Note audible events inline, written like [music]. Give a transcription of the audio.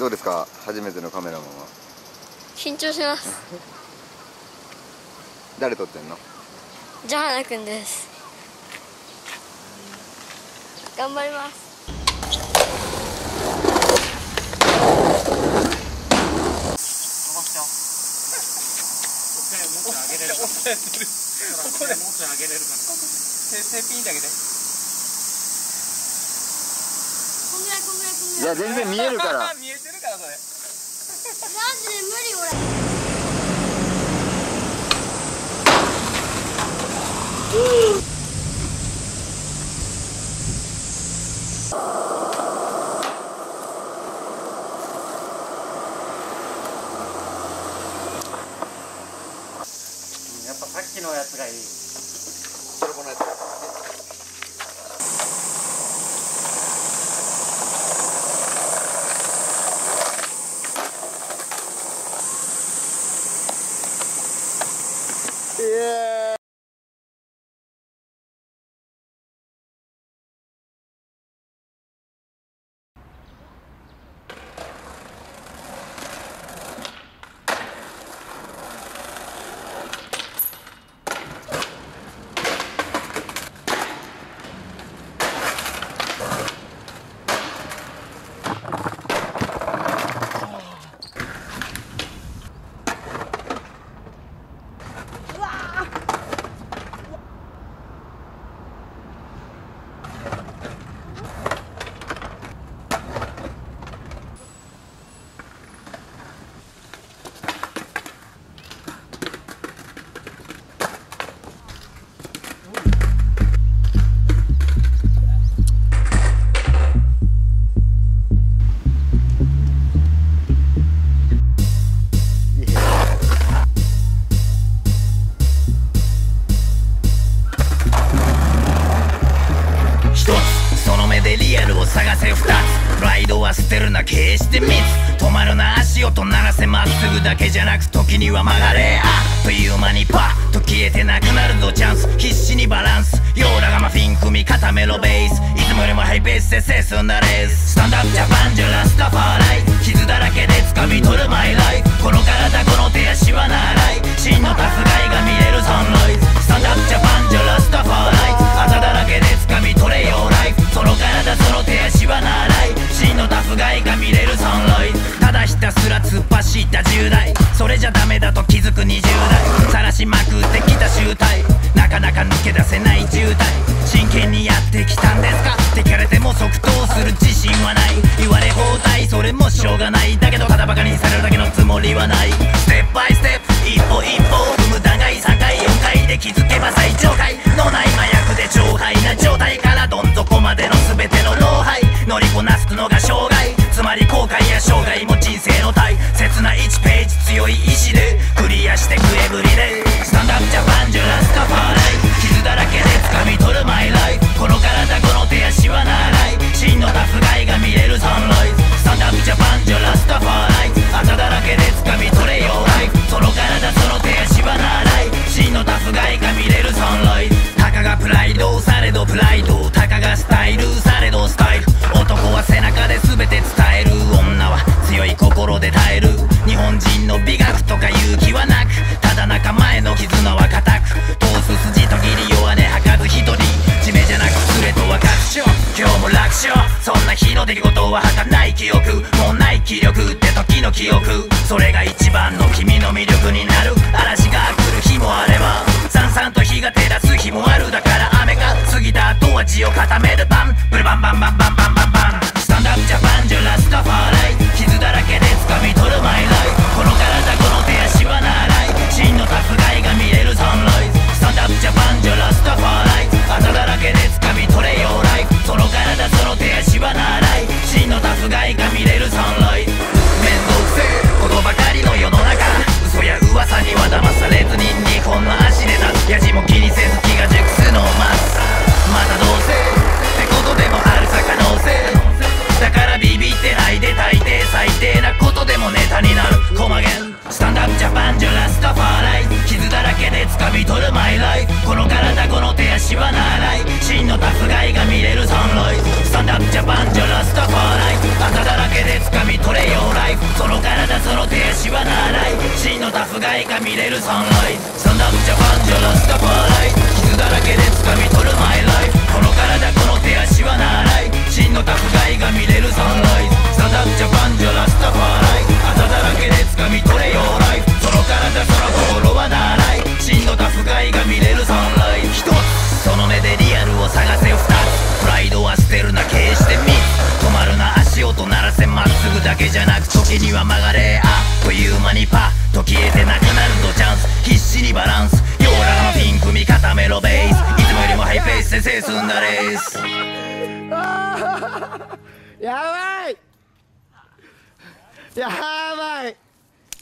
どうですか？初めてのカメラマンは。緊張します。[laughs] 誰撮ってんの？ジャハナくんです。頑張ります。[laughs] ここでもうちょい上げれるかな。手手ピンだけで。こんぐらいや全然見えるから [laughs] 見えてるからそれ。マジで無理俺やっぱさっきのやつがいい。それこのやつ一でリアルを探せ二つ。プライドは捨てるな決して密止まるな足音鳴らせまっすぐだけじゃなく時には曲がれ。あっという間にパッと消えてなくなるぞチャンス。必死にバランス。ヨーラガマフィン組み固めろベース。いつもよりもハイペースでセスなレーススタンダップジャパン。ら突った10代それじゃダメだと気づく20代。晒しまくってきた集大。なかなか抜け出せない渋滞。真剣にやってきたんですか？って聞かれても即答する自信はない。言われ放題それもしょうがない。だけどただバカにされるだけのつもりはない。ステップバイステップ。一歩一歩踏む長い境。4回で気づけば最上階。脳内麻薬で超ハイな状態からどん底までの全ての老廃。乗りこなすのが障害。つまり後悔や障害も人生の大切な1ページ強い意志でクリアしてくエブリデイスタンダップジャパンジュラスカファーライ傷だらけで掴み取るで耐える。日本人の美学とか勇気はなくただ仲間への絆は固く。通す筋途切り弱音吐かず一人。地名じゃなくスレとは確証。今日も楽勝。そんな日の出来事は儚い記憶。もうない気力って時の記憶。それが一番の君の魅力になる。嵐が来る日もあれば。さんさんと日が照らす日もある。だから掴み取るマイライこの体この手足はならない真のタフガイが見れるサンライスタンダップジャパンジャラスタファーライフ赤だらけで掴み取れよライフその体その手足はならない真のタフガイが見れるサンライスタンダップジャパンジャラスタファーライフ傷だらけで掴み取るマイライこの体この手足はならない真のタフガイが見れるサンライスタンダップジャパン先生すんだです。[laughs] やばい。やばい。